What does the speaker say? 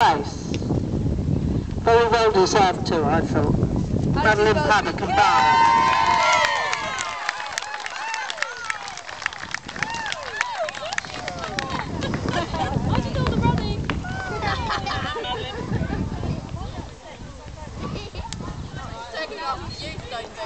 place. Very well deserved too, I thought. Madeline Paddock and Barry. You.